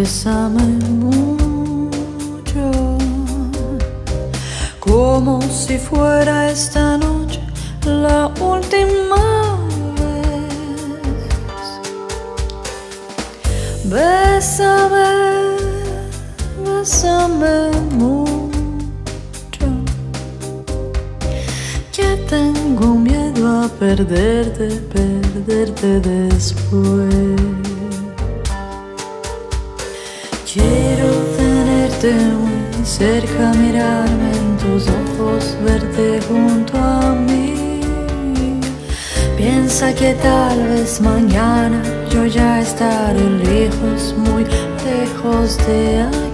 Bésame mucho, como si fuera esta noche la última vez. Bésame, bésame mucho, que tengo miedo a perderte, perderte después. muy cerca, mirarme en tus ojos, verte junto a mí. Piensa que tal vez mañana yo ya estaré lejos, muy lejos de aquí.